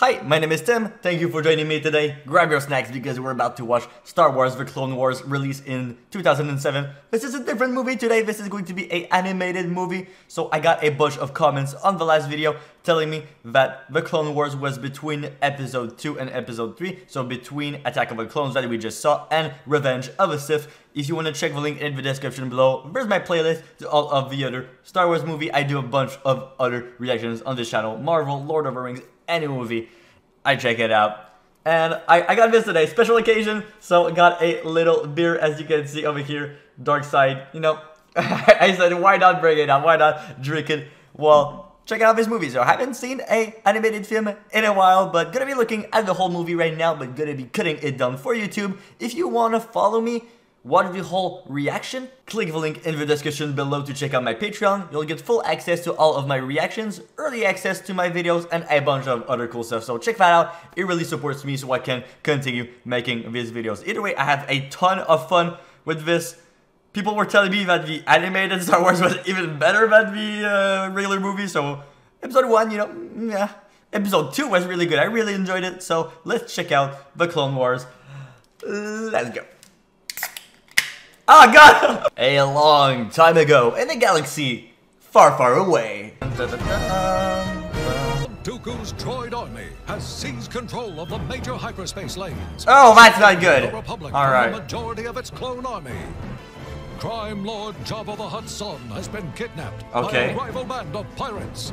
Hi, my name is Tim. Thank you for joining me today. Grab your snacks because we're about to watch Star Wars The Clone Wars released in 2007. This is a different movie today. This is going to be a animated movie. So I got a bunch of comments on the last video telling me that The Clone Wars was between episode 2 and episode 3. So between Attack of the Clones that we just saw and Revenge of the Sith. If you want to check the link in the description below, there's my playlist to all of the other Star Wars movie. I do a bunch of other reactions on this channel. Marvel, Lord of the Rings, any movie, I check it out. And I, I got this today, special occasion, so I got a little beer, as you can see over here, dark side, you know, I said, why not bring it up, why not drink it? Well, check out this movie. So I haven't seen a animated film in a while, but gonna be looking at the whole movie right now, but gonna be cutting it down for YouTube. If you wanna follow me, watch the whole reaction, click the link in the description below to check out my Patreon. You'll get full access to all of my reactions, early access to my videos, and a bunch of other cool stuff. So check that out. It really supports me so I can continue making these videos. Either way, I have a ton of fun with this. People were telling me that the animated Star Wars was even better than the uh, regular movie, so episode 1, you know, yeah. Episode 2 was really good, I really enjoyed it, so let's check out The Clone Wars. Let's go. Ah, oh god! a long time ago, in a galaxy far, far away. Dooku's droid army has seized control of the major hyperspace lanes. Oh, that's not good. All right. majority of its clone army. Crime Lord Jabba the Hutt's son has been kidnapped Okay. by a rival band of pirates.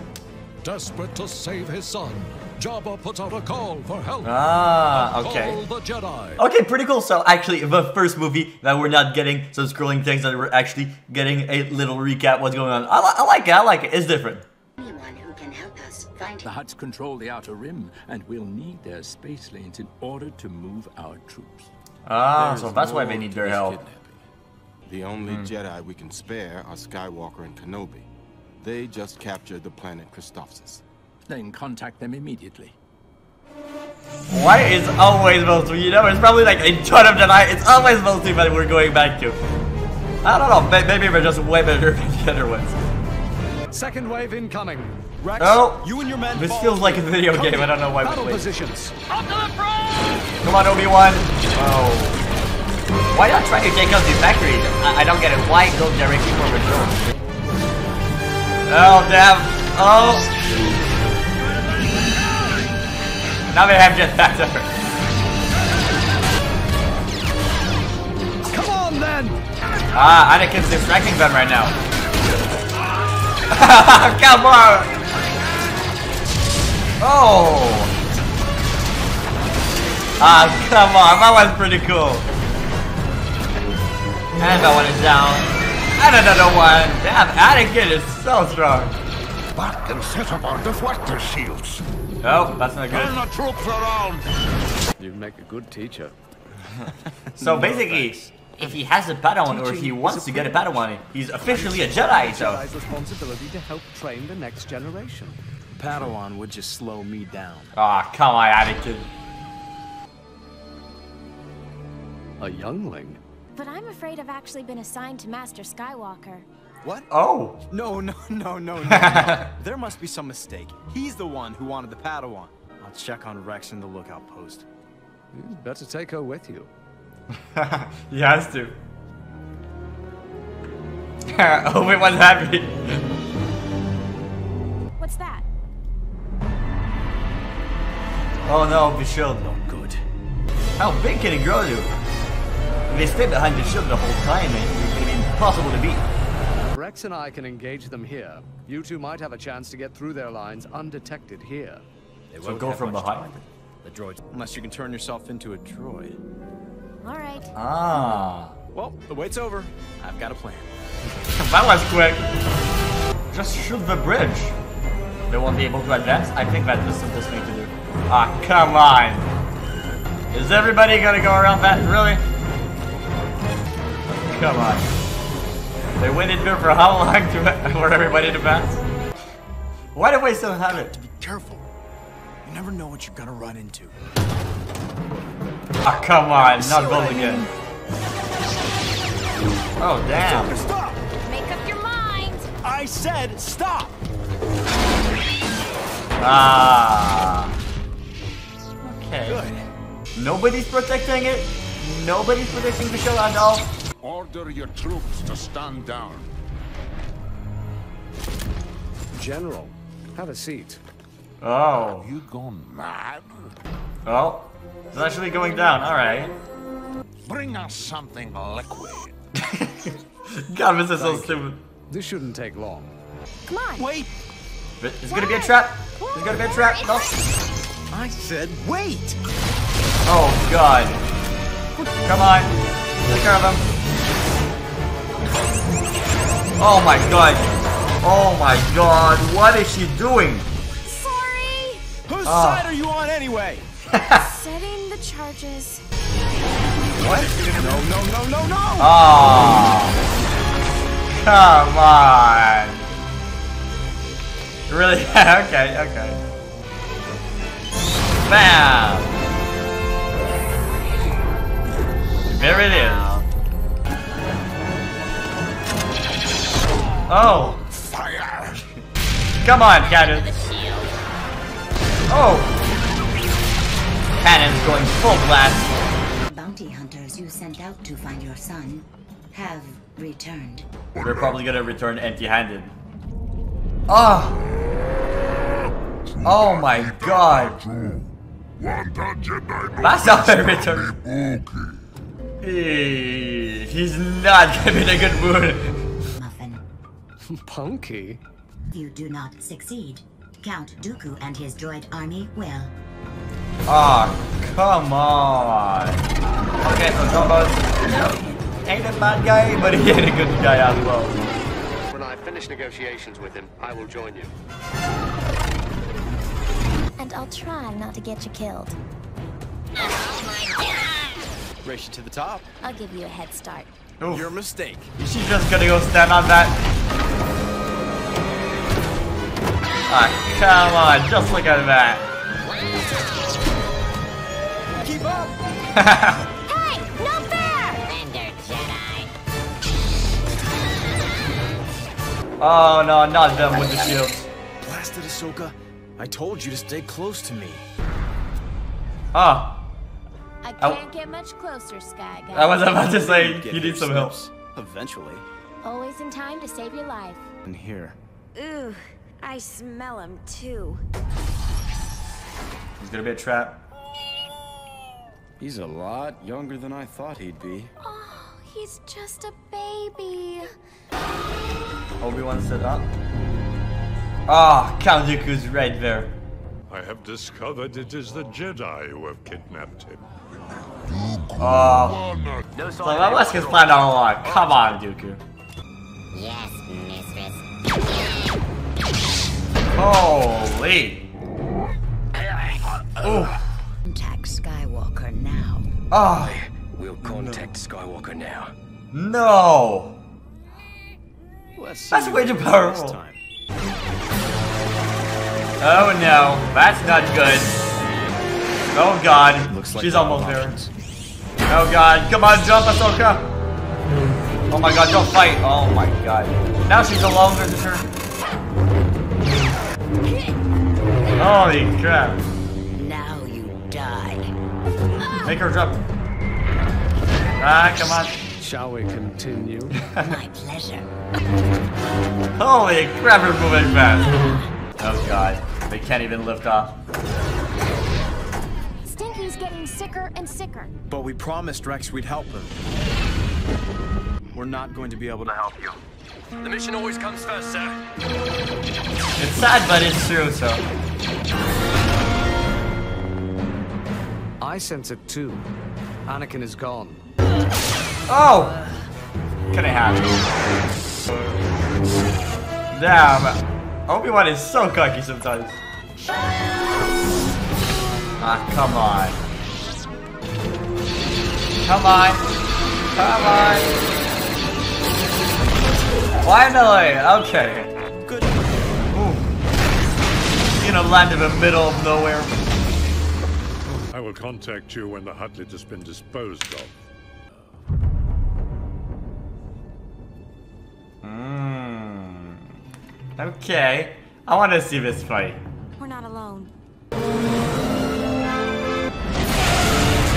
Desperate to save his son, Jabba puts out a call for help. Ah, okay. Call the Jedi. Okay, pretty cool. So actually, the first movie that we're not getting some scrolling things that we're actually getting a little recap what's going on. I, li- I like it. I like it. It's different. Anyone who can help us find The Hutts control the outer rim, and we'll need their space lanes in order to move our troops. Ah, There's so that's why they need their help. kidnapping. The only Jedi we can spare are Skywalker and Kenobi. They just captured the planet Christophsis. Then contact them immediately. Why is always those two? You know, it's probably like a ton of Jedi. It's always those two that we're going back to. I don't know. Maybe we're just way better than the other ones. Second wave incoming. Rex, Oh, you and your men. this fall feels like a video Cody, game. I don't know why we Battle play. positions. Come on, Obi-Wan. Oh. Why not try to take out the factories? I, I don't get it. Why go directly for the drone? Oh, damn. Oh. Now they have jetpacks over. Come on then. Ah, Anakin's distracting them right now. Come on! Oh! Ah, come on, that was pretty cool. And that one is down. And another one. Damn, Anakin is so strong. Back and set up our deflector shields. Oh, that's not Turn good. the troops around. You make a good teacher. So basically, if he has a Padawan or if he wants to get a Padawan, he's officially a Jedi, so. Jedi's responsibility to help train the next generation. Padawan would just slow me down. Ah, come on, Anakin. A youngling. But I'm afraid I've actually been assigned to Master Skywalker. What? Oh. No, no, no, no, no, no. There must be some mistake. He's the one who wanted the Padawan. I'll check on Rex in the lookout post. You'd better take her with you. he has to. Oh, Obi-Wan's happy. What's that? Oh no, the shield. No good. How big can it grow to? If they stay behind the shield the whole time, it gonna be impossible to beat. Rex and I can engage them here. You two might have a chance to get through their lines undetected here. They so go from behind. The droids. Unless you can turn yourself into a droid. All right. Ah. Well, the wait's over. I've got a plan. That was quick. Just shoot the bridge. They won't be able to advance? I think that's the simplest thing to do. Ah, come on. Is everybody gonna go around that? Really? Come on. They waited here for how long to for everybody to pass? Why do we still have it? To Be careful. You never know what you're gonna run into. Ah, come on, not gold again. Oh, damn. Stop! Make up your mind. I said stop! Ah. Okay. Good. Nobody's protecting it. Nobody's protecting the show at all. Order your troops to stand down. General, have a seat. Oh. You gone mad? Oh. It's actually going down. All right. Bring us something liquid. God, this is so stupid. This shouldn't take long. Come on. Wait! It's gonna be a trap. It's gonna be a trap. No. I said wait! Oh God. Come on. Take care of him. Oh my God. Oh my God. What is she doing? Sorry. Whose Ah. side are you on anyway? Setting the charges. What? No, no, no, no, no! Oh. Come on. Really? okay, okay. Bam! There it is. Oh, Fire! come on, cannon. Oh! Cannon's going full blast. Bounty hunters you sent out to find your son have returned. We're probably gonna return empty-handed. Oh! Oh my god! That's how they return. He, he's not gonna be in a good mood. Muffin, Punky? you do not succeed. Count Dooku and his droid army will. Oh, come on. Okay, so Jumbo's ain't a bad guy, but he ain't a good guy as well. When I finish negotiations with him, I will join you. And I'll try not to get you killed. Oh my god! Race you to the top. I'll give you a head start. Oof. Your mistake. Is she just gonna go stand on that? Ah, come on, just look at that. Keep up! Hey, no fair! oh no, not them with the shields. Blasted Ahsoka. I told you to stay close to me. Oh, I can't get much closer, Sky Guy. I was about to say Get you need some help. Eventually. Always in time to save your life. And here. Ooh, I smell him too. It's gonna be a trap. He's a lot younger than I thought he'd be. Oh, he's just a baby. Obi-Wan stood up. Ah, Count Dooku's right there. I have discovered it is the Jedi who have kidnapped him. Oh, No, so Alaska's planned all along. Come on, Dooku. Yes, mistress. Holy. Ooh. Contact Skywalker now. Ah. Oh, We'll contact Skywalker now. no. Let's That's way too powerful. time. Oh no, that's not good. Oh god, Looks like she's no almost there. Oh god, come on, jump, Ahsoka! Oh my god, don't fight! Oh my god. Now she's alone, there's a turn. Holy crap. Now you die. Make her jump. Ah, come on. Shall we continue? My pleasure. Holy crap, we're moving fast. Oh god, they can't even lift off. Stinky's getting sicker and sicker. But we promised Rex we'd help him. We're not going to be able to help you. the mission always comes first, sir. It's sad, but it's true, so. I sense it too. Anakin is gone. Oh! Can it it? Damn. Obi-Wan is so cocky sometimes. Ah, come on. Come on. Come on. Finally! Okay. You know, land in the middle of nowhere. I will contact you when the Huttlet has been disposed of. Hmm. Okay. I want to see this fight. We're not alone.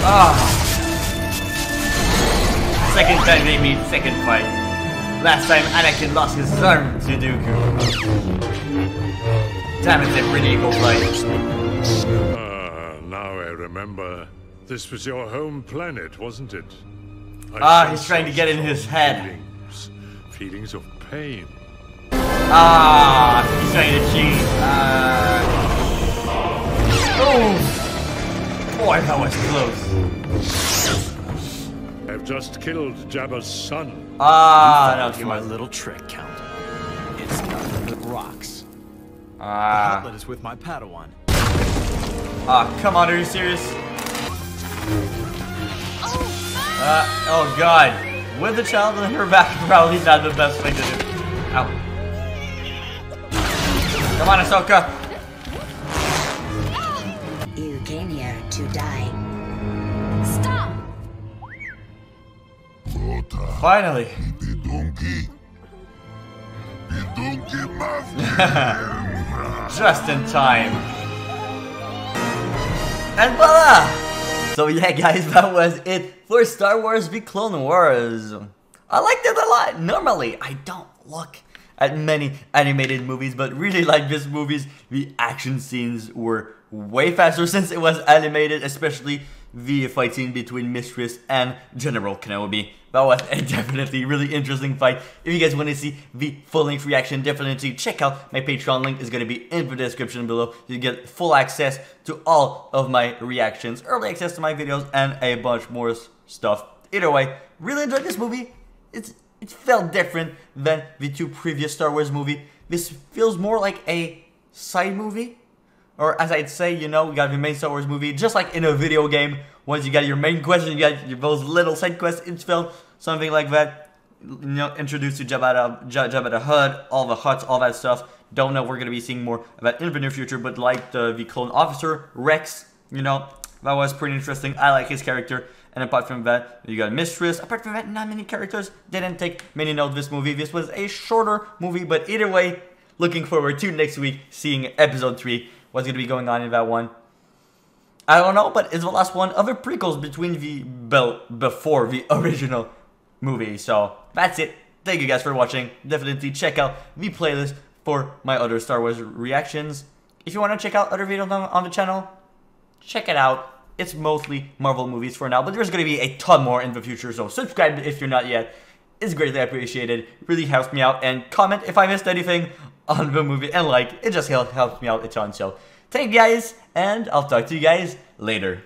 Ah. Second time they meet, second fight. Last time Anakin lost his arm to Dooku. Damn it, they really equal fight. Ah, now I remember. This was your home planet, wasn't it? I Ah, sense he's trying to get in his head. Feelings, feelings of pain. Ah, he's trying to cheat. Uh, oh, boy, that was close. I've just killed Jabba's son. Ah, Fall no, for too my much. little trick, Count. It's nothing but rocks. The Ah, Huttlet is with my Padawan. ah, come on, are you serious? Uh, oh god. With the child in her back, probably not the best thing to do. Ow. Come on, Ahsoka. You came here to die. Stop! Finally. Just in time. And voila! So yeah guys, that was it for Star Wars The Clone Wars. I liked it a lot. Normally, I don't look at many animated movies, but really like this movie's the action scenes were way faster since it was animated, especially the fight scene between Mistress and General Kenobi. That was a definitely really interesting fight. If you guys want to see the full-length reaction, definitely check out my Patreon link. is going to be in the description below. You get full access to all of my reactions, early access to my videos, and a bunch more stuff. Either way, really enjoyed this movie. It's it felt different than the two previous Star Wars movie. This feels more like a side movie or as I'd say, you know, you got your main Star Wars movie, just like in a video game. Once you got your main quest, you got your, those little side quests in film, something like that. You know, introduce to Jabba the, Jabba the Hutt, all the Hutts, all that stuff. Don't know, we're gonna be seeing more of that in the near future, but like the, the clone officer, Rex, you know, that was pretty interesting. I like his character. And apart from that, you got Mistress. Apart from that, not many characters. Didn't take many note of this movie. This was a shorter movie, but either way, looking forward to next week seeing episode 3. What's going to be going on in that one? I don't know, but it's the last one of the prequels between the bel- before the original movie. So that's it. Thank you guys for watching. Definitely check out the playlist for my other Star Wars reactions. If you want to check out other videos on, on the channel, check it out. It's mostly Marvel movies for now, but there's going to be a ton more in the future, so subscribe if you're not yet. It's greatly appreciated. Really helps me out. And comment if I missed anything on the movie. And like, it just help, helps me out a ton. So thank you guys, and I'll talk to you guys later.